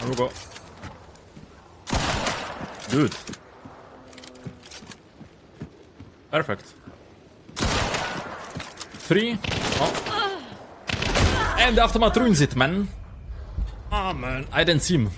Oh god. Good. Perfect. Three. Oh. And the aftermath ruins it, man. Oh man, I didn't see him.